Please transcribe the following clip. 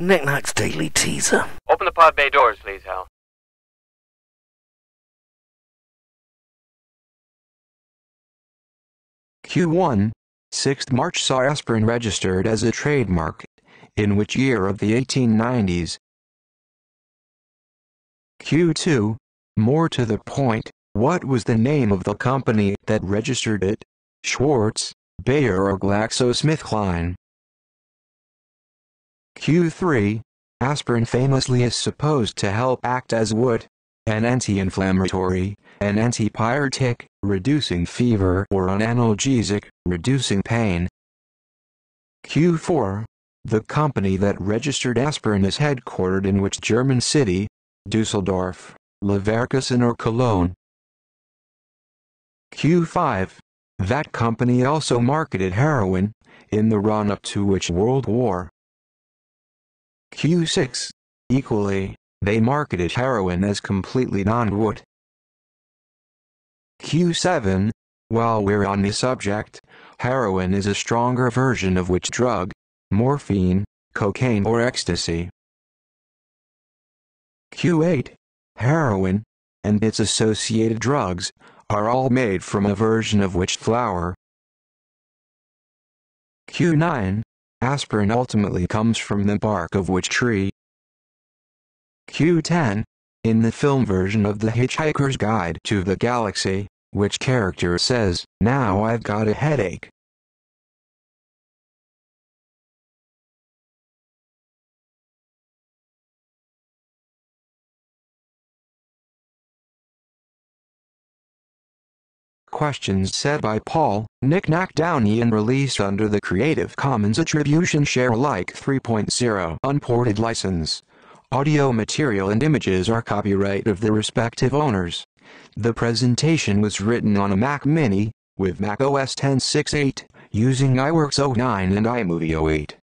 Nick Knight's Daily Teaser. Open the pod bay doors, please, Hal. Q1, 6th March saw aspirin registered as a trademark. In which year of the 1890s? Q2, more to the point, what was the name of the company that registered it? Schwarz, Bayer or GlaxoSmithKline? Q3, aspirin famously is supposed to help act as what? An anti-inflammatory, an antipyretic, reducing fever or an analgesic, reducing pain. Q4, the company that registered aspirin is headquartered in which German city? Dusseldorf, Leverkusen or Cologne. Q5, that company also marketed heroin, in the run-up to which World War. Q6, equally, they marketed heroin as completely non-wood. Q7, while we're on the subject, heroin is a stronger version of which drug? Morphine, cocaine or ecstasy. Q8, heroin, and its associated drugs, are all made from a version of which flower? Q9, aspirin ultimately comes from the bark of which tree? Q10, in the film version of The Hitchhiker's Guide to the Galaxy, which character says, Now I've got a headache? Questions said by Paul, Nick Nack Downie and released under the Creative Commons Attribution Share Alike 3.0 unported license. Audio material and images are copyright of the respective owners. The presentation was written on a Mac Mini, with Mac OS 10.6.8, using iWorks 09 and iMovie 08.